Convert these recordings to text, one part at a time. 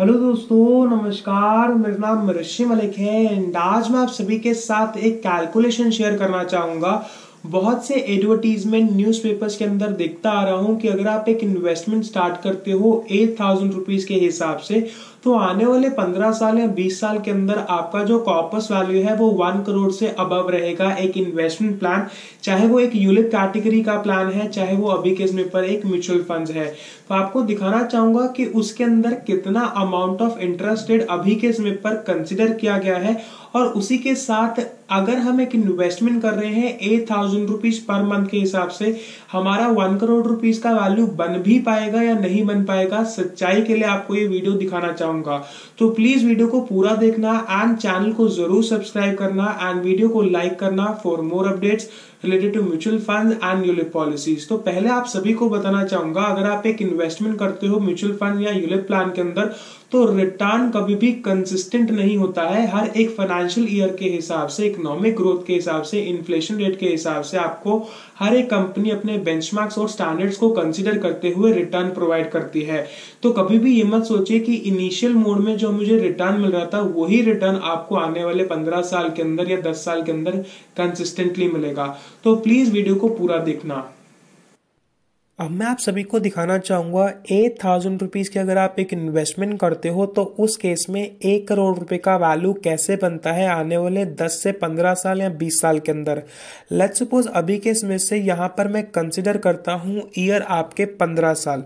Hello दोस्तों, नमस्कार। मेरा नाम ऋषि मलिक है एंड आज मैं आप सभी के साथ एक कैलकुलेशन शेयर करना चाहूँगा। बहुत से एडवर्टीजमेंट न्यूज़पेपर्स के अंदर देखता आ रहा हूँ कि अगर आप एक इन्वेस्टमेंट स्टार्ट करते हो एट थाउज़ेंड रुपीज़ के हिसाब से तो आने वाले पंद्रह साल या बीस साल के अंदर आपका जो कॉपस वैल्यू है वो वन करोड़ से अबव रहेगा, एक इन्वेस्टमेंट प्लान चाहे वो एक यूलिप कैटेगरी का प्लान है, चाहे वो अभी के समय पर एक म्यूचुअल फंड है। तो आपको दिखाना चाहूँगा कि उसके अंदर कितना अमाउंट ऑफ़ इंटरेस्ट रेट अभी के समय पर कंसिडर किया गया है और उसी के साथ अगर हम एक इन्वेस्टमेंट कर रहे हैं eight thousand rupees per month के हिसाब से, हमारा वन करोड़ रुपीज़ का वैल्यू बन भी पाएगा या नहीं बन पाएगा, सच्चाई के लिए आपको ये वीडियो दिखाना चाहूँगा। तो प्लीज़ वीडियो को पूरा देखना एंड चैनल को ज़रूर सब्सक्राइब करना एंड वीडियो को लाइक करना for more updates related to mutual fund and ULIP policies तो पहले आप सभी को बताना चाहूँगा, अगर आप एक इन्वेस्टमेंट करते हो म्यूचुअल फंड या यूलिप प्लान के अंदर तो रिटर्न कभी भी कंसिस्टेंट नहीं होता है। हर एक फाइनेंशियल ईयर के हिसाब से इकोनॉमिक ग्रोथ के हिसाब से इन्फ्लेशन रेट के हिसाब से आपको हर एक कंपनी अपने बेंचमार्क्स और स्टैंडर्ड्स को कंसीडर करते हुए रिटर्न प्रोवाइड करती है। तो कभी भी ये मत सोचिए कि इनिशियल मोड में जो मुझे रिटर्न मिल रहा था, वही रिटर्न आपको आने वाले पंद्रह साल के अंदर या दस साल के अंदर कंसिस्टेंटली मिलेगा। तो प्लीज़ वीडियो को पूरा देखना। अब मैं आप सभी को दिखाना चाहूँगा एट थाउज़ेंड रुपीज़ की अगर आप एक इन्वेस्टमेंट करते हो तो उस केस में एक करोड़ रुपए का वैल्यू कैसे बनता है आने वाले दस से पंद्रह साल या बीस साल के अंदर? लेट सपोज़ अभी के इसमें से यहाँ पर मैं कंसिडर करता हूँ ईयर आपके पंद्रह साल।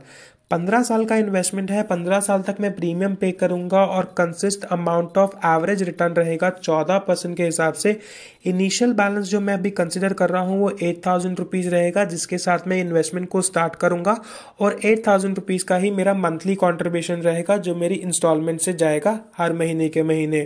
पंद्रह साल का इन्वेस्टमेंट है, पंद्रह साल तक मैं प्रीमियम पे करूँगा और consist amount of average return रहेगा चौदह परसेंट के हिसाब से। इनिशियल बैलेंस जो मैं अभी कंसिडर कर रहा हूँ, वो एट थाउज़ेंड रुपीज़ रहेगा, जिसके साथ मैं इन्वेस्टमेंट को स्टार्ट करूँगा और एट थाउज़ेंड रुपीज़ का ही मेरा मंथली कॉन्ट्रीब्यूशन रहेगा, जो मेरी इंस्टॉलमेंट से जाएगा हर महीने के महीने।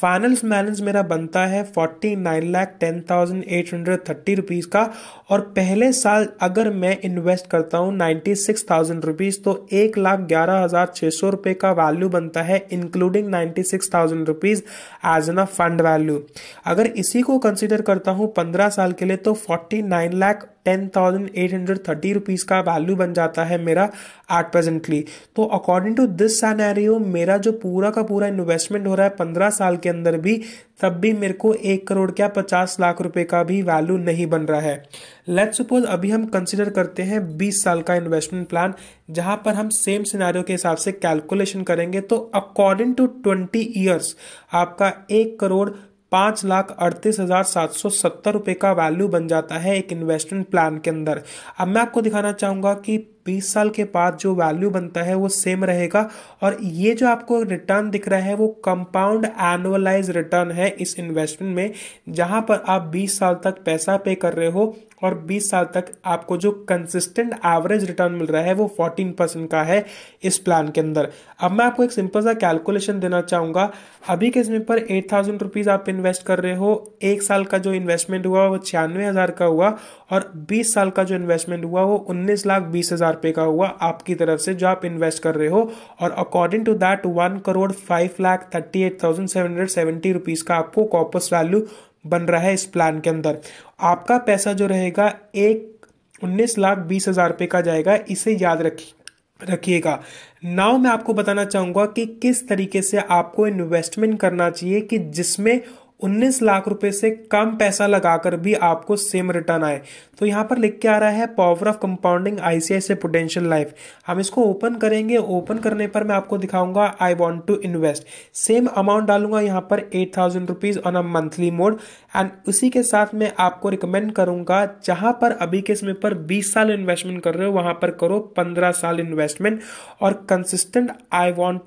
फाइनल बैलेंस मेरा बनता है forty nine lakh ten thousand eight hundred thirty rupees का और पहले साल अगर मैं इन्वेस्ट करता हूँ नाइन्टी सिक्स थाउज़ेंड रुपीज़ तो एक लाख ग्यारह हज़ार छः सौ रुपये का वैल्यू बनता है including ninety six thousand rupees as an a fund value अगर इसी को कंसीडर करता हूँ पंद्रह साल के लिए तो forty nine lakh ten thousand eight hundred thirty rupees का वैल्यू बन जाता है मेरा एट प्रेजेंटली तो अकॉर्डिंग टू दिस सैनैरियो मेरा जो पूरा का पूरा इन्वेस्टमेंट हो रहा है पंद्रह साल के अंदर भी तब भी मेरे को एक करोड़ क्या पचास लाख रुपए का भी वैल्यू नहीं बन रहा है। लेट सपोज़ अभी हम कंसिडर करते हैं बीस साल का इन्वेस्टमेंट प्लान जहाँ पर हम सेम सिनारियो के हिसाब से कैलकुलेशन करेंगे तो अकॉर्डिंग टू ट्वेंटी ईयर्स आपका एक करोड़ पाँच लाख अड़तीस हज़ार सात सौ सत्तर रुपए का वैल्यू बन जाता है एक इन्वेस्टमेंट प्लान के अंदर। अब मैं आपको दिखाना चाहूँगा कि 20 साल के बाद जो वैल्यू बनता है वो सेम रहेगा। और ये जो आपको रिटर्न दिख रहा है, वो कंपाउंड एनुअलाइज रिटर्न है इस इन्वेस्टमेंट में, जहाँ पर आप 20 साल तक पैसा पे कर रहे हो और 20 साल तक आपको जो कंसिस्टेंट एवरेज रिटर्न मिल रहा है, वो 14 परसेंट का है इस प्लान के अंदर। अब मैं आपको एक सिंपल सा कैलकुलेशन देना चाहूँगा। अभी के समय पर एट थाउज़ेंड रुपीज़ आप इन्वेस्ट कर रहे हो। एक साल का जो इन्वेस्टमेंट हुआ, वो छियानवे हज़ार का हुआ और बीस साल का जो इन्वेस्टमेंट हुआ, वो उन्नीस लाख बीस हज़ार रुपए का हुआ आपकी तरफ़ से, जो आप इन्वेस्ट कर रहे हो। और according to that one crore five lakh thirty eight thousand seven hundred seventy rupees का आपको कॉपस वैल्यू बन रहा है इस प्लान के अंदर। आपका पैसा जो रहेगा, एक उन्नीस लाख बीस हज़ार रुपए का जाएगा, इसे याद रखिए रखिएगा। नाउ मैं आपको बताना चाहूँगा कि किस तरीके से आपको इन्वेस्टमेंट करना चाहिए कि जिसमें 19 लाख रुपए से कम पैसा लगाकर भी आपको सेम रिटर्न आए। तो यहाँ पर लिख के आ रहा है power of compounding ICICI Prudential life हम इसको ओपन करेंगे। ओपन करने पर मैं आपको दिखाऊँगा I want to invest same amount डालूँगा यहाँ पर eight thousand rupees on a monthly mode and उसी के साथ मैं आपको रिकमेंड करूँगा, जहाँ पर अभी के समय पर बीस साल इन्वेस्टमेंट कर रहे हो, वहाँ पर करो पंद्रह साल इन्वेस्टमेंट और consistent I want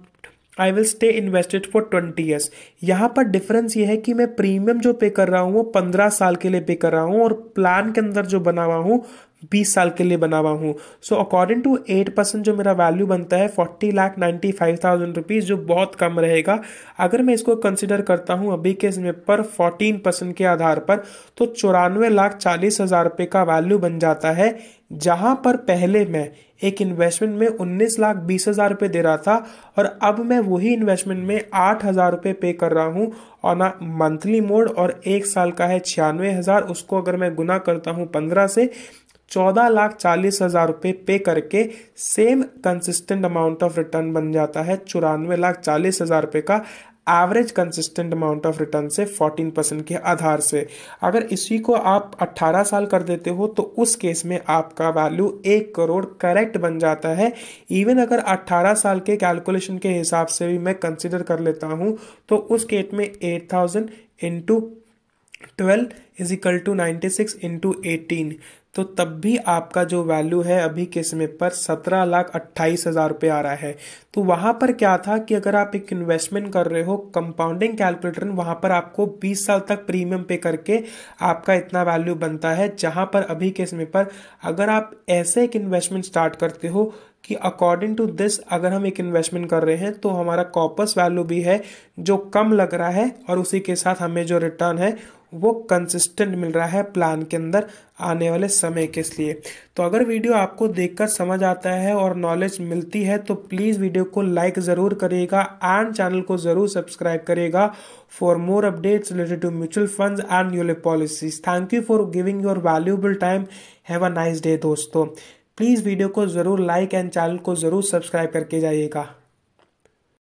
I will stay invested for twenty years यहाँ पर डिफरेंस ये है कि मैं प्रीमियम जो पे कर रहा हूँ, वो पंद्रह साल के लिए पे कर रहा हूँ और प्लान के अंदर जो बना हुआ हूँ बीस साल के लिए बना हुआ हूँ। So according to eight percent जो मेरा वैल्यू बनता है forty lakh ninety five thousand rupees जो बहुत कम रहेगा। अगर मैं इसको कंसिडर करता हूँ अभी के समय पर फोर्टीन परसेंट के आधार पर तो चौरानवे लाख चालीस हज़ार रुपये का वैल्यू बन जाता है। जहाँ पर पहले मैं एक इन्वेस्टमेंट में उन्नीस लाख बीस हज़ार रुपये दे रहा था, और अब मैं वही इन्वेस्टमेंट में आठ हज़ार रुपये पे कर रहा हूँ। ऑन अ मंथली मोड और एक साल का है छियानवे हज़ार, उसको अगर मैं गुना करता हूँ पंद्रह से चौदह लाख चालीस हज़ार रुपये पे करके same consistent amount of return बन जाता है। चौरानवे लाख चालीस हज़ार रुपये का average consistent amount of return से 14 परसेंट के आधार से। अगर इसी को आप 18 साल कर देते हो तो उस केस में आपका वैल्यू एक करोड़ करेक्ट बन जाता है। इवन अगर 18 साल के कैलकुलेशन के हिसाब से भी मैं कंसिडर कर लेता हूँ तो उस केस में 8000 thousand into twelve is equal to ninety six into eighteen तो तब भी आपका जो वैल्यू है अभी के समय पर सत्रह लाख अट्ठाईस हज़ार रुपये आ रहा है। तो वहाँ पर क्या था कि अगर आप एक इन्वेस्टमेंट कर रहे हो कंपाउंडिंग कैलकुलेटर वहाँ पर आपको 20 साल तक प्रीमियम पे करके आपका इतना वैल्यू बनता है, जहाँ पर अभी के समय पर अगर आप ऐसे एक इन्वेस्टमेंट स्टार्ट करते हो कि अकॉर्डिंग टू दिस अगर हम एक इन्वेस्टमेंट कर रहे हैं तो हमारा कॉपस वैल्यू भी है जो कम लग रहा है और उसी के साथ हमें जो रिटर्न है, वो कंसिस्टेंट मिल रहा है प्लान के अंदर आने वाले समय के लिए? तो अगर वीडियो आपको देखकर समझ आता है और नॉलेज मिलती है तो प्लीज़ वीडियो को लाइक ज़रूर करिएगा एंड चैनल को ज़रूर सब्सक्राइब करिएगा for more updates related to mutual funds and ULIP policies thank you for giving your valuable time have a nice day दोस्तों. प्लीज़ वीडियो को ज़रूर लाइक एंड चैनल को ज़रूर सब्सक्राइब करके जाइएगा।